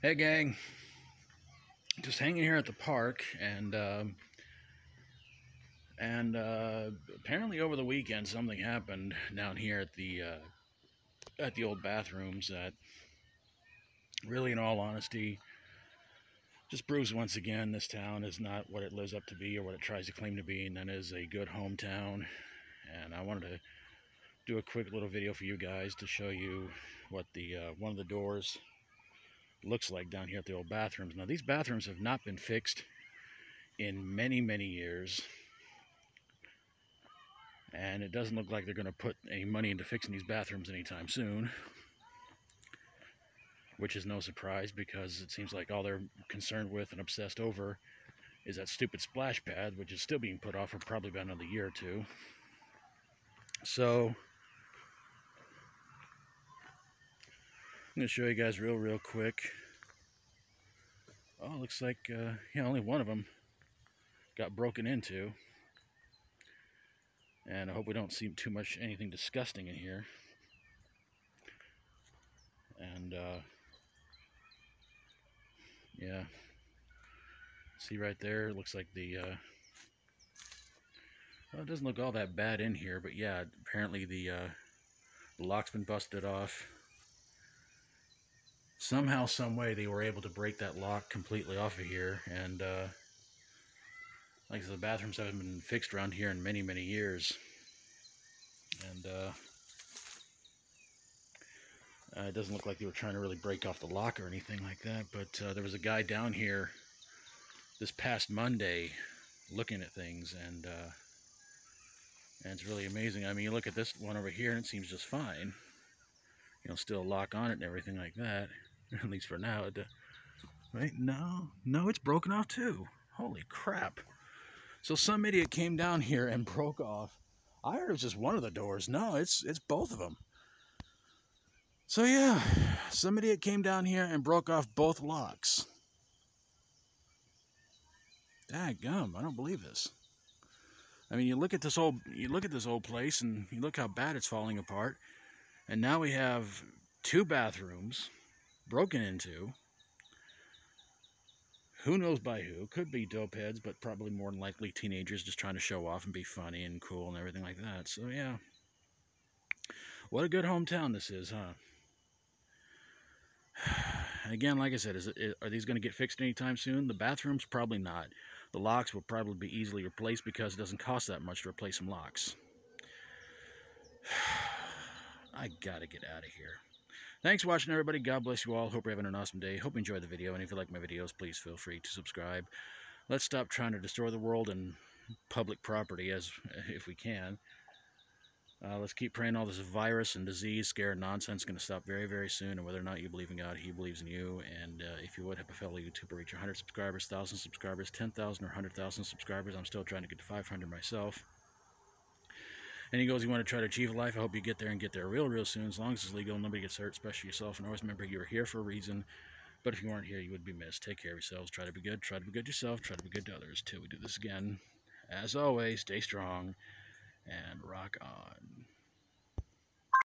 Hey gang, just hanging here at the park and um, and uh, apparently over the weekend something happened down here at the uh, at the old bathrooms that really in all honesty just proves once again. This town is not what it lives up to be or what it tries to claim to be and that is a good hometown. And I wanted to do a quick little video for you guys to show you what the uh, one of the doors looks like down here at the old bathrooms. Now these bathrooms have not been fixed in many, many years. And it doesn't look like they're going to put any money into fixing these bathrooms anytime soon. Which is no surprise because it seems like all they're concerned with and obsessed over is that stupid splash pad, which is still being put off for probably about another year or two. So, I'm going to show you guys real, real quick. Oh, looks like, uh, yeah, only one of them got broken into. And I hope we don't see too much anything disgusting in here. And, uh, yeah. See right there, it looks like the, uh, well, it doesn't look all that bad in here, but yeah, apparently the, uh, the lock's been busted off somehow, some way, they were able to break that lock completely off of here. And uh, like I said, the bathrooms haven't been fixed around here in many, many years. And uh, uh, it doesn't look like they were trying to really break off the lock or anything like that. But uh, there was a guy down here this past Monday looking at things, and uh, and it's really amazing. I mean, you look at this one over here, and it seems just fine. You know, still lock on it and everything like that. At least for now. It, uh, right? No, no, it's broken off too. Holy crap. So some idiot came down here and broke off. I heard it was just one of the doors. No, it's it's both of them. So yeah, some idiot came down here and broke off both locks. gum! I don't believe this. I mean, you look at this old you look at this old place and you look how bad it's falling apart. And now we have two bathrooms broken into. Who knows by who? Could be dope heads, but probably more than likely teenagers just trying to show off and be funny and cool and everything like that. So, yeah. What a good hometown this is, huh? Again, like I said, is it, are these going to get fixed anytime soon? The bathrooms, probably not. The locks will probably be easily replaced because it doesn't cost that much to replace some locks. I gotta get out of here. Thanks for watching, everybody. God bless you all. Hope you're having an awesome day. Hope you enjoyed the video. And if you like my videos, please feel free to subscribe. Let's stop trying to destroy the world and public property as if we can. Uh, let's keep praying all this virus and disease, scare, nonsense is going to stop very, very soon. And whether or not you believe in God, He believes in you. And uh, if you would help a fellow YouTuber reach 100 subscribers, 1,000 subscribers, 10,000 or 100,000 subscribers, I'm still trying to get to 500 myself. And he goes, You want to try to achieve a life? I hope you get there and get there real, real soon. As long as it's legal, nobody gets hurt, especially yourself. And always remember you are here for a reason. But if you weren't here, you would be missed. Take care of yourselves. Try to be good. Try to be good yourself. Try to be good to others. Till we do this again. As always, stay strong and rock on.